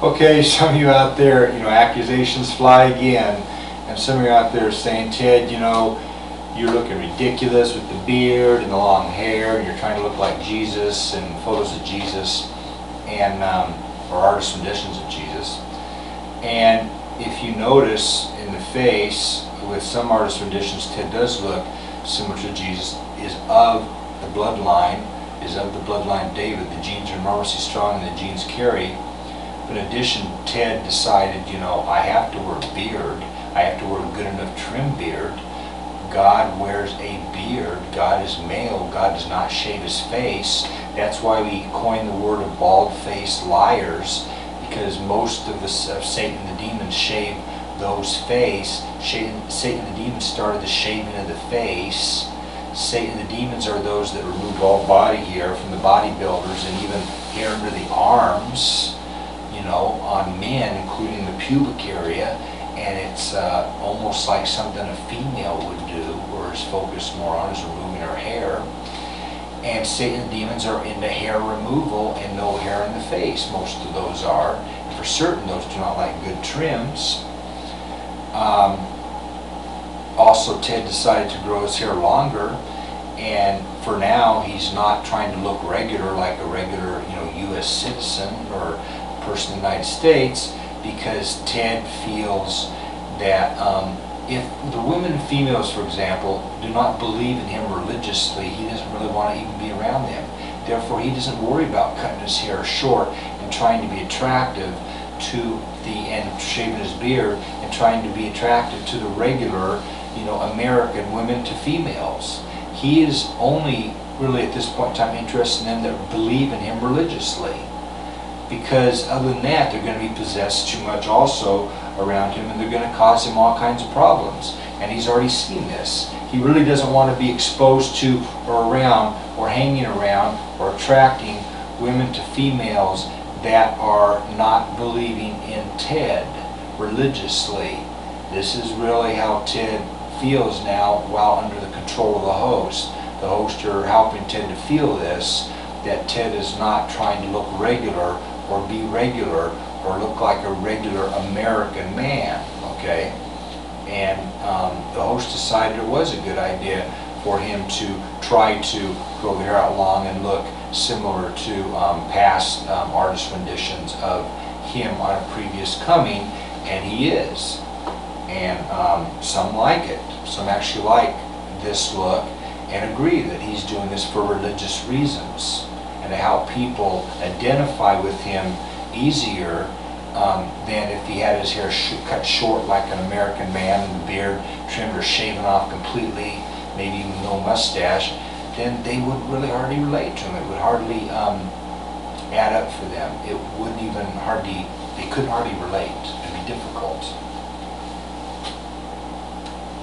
Okay, some of you out there, you know, accusations fly again, and some of you out there saying, Ted, you know, you're looking ridiculous with the beard and the long hair, and you're trying to look like Jesus, and photos of Jesus, and um, or artist renditions of Jesus. And if you notice in the face, with some artist renditions, Ted does look similar to Jesus, is of the bloodline, is of the bloodline David. The genes are enormously strong, and the genes carry. In addition, Ted decided, you know, I have to wear a beard. I have to wear a good enough trim beard. God wears a beard. God is male. God does not shave his face. That's why we coined the word of bald-faced liars, because most of, the, of Satan the demons shave those face. Satan, Satan the demons started the shaving of the face. Satan the demons are those that remove all body hair from the bodybuilders and even hair under the arms you know, on men, including the pubic area, and it's uh, almost like something a female would do, or is focused more on is removing her hair. And Satan demons are into hair removal and no hair in the face. Most of those are. For certain, those do not like good trims. Um, also, Ted decided to grow his hair longer, and for now, he's not trying to look regular like a regular, you know, U.S. citizen or person in the United States because Ted feels that um, if the women females, for example, do not believe in him religiously, he doesn't really want to even be around them. Therefore, he doesn't worry about cutting his hair short and trying to be attractive to the, and shaving his beard and trying to be attractive to the regular, you know, American women to females. He is only really at this point in time interested in them that believe in him religiously because other than that, they're going to be possessed too much also around him and they're going to cause him all kinds of problems. And he's already seen this. He really doesn't want to be exposed to or around or hanging around or attracting women to females that are not believing in Ted religiously. This is really how Ted feels now while under the control of the host. The host are helping Ted to feel this, that Ted is not trying to look regular or be regular or look like a regular American man, okay? And um, the host decided it was a good idea for him to try to grow the hair out long and look similar to um, past um, artist renditions of him on a previous coming, and he is. And um, some like it. Some actually like this look and agree that he's doing this for religious reasons and to help people identify with him easier um, than if he had his hair sh cut short like an American man the beard trimmed or shaven off completely, maybe even no mustache, then they would really hardly relate to him. It would hardly um, add up for them. It wouldn't even hardly, they couldn't hardly relate. It'd be difficult.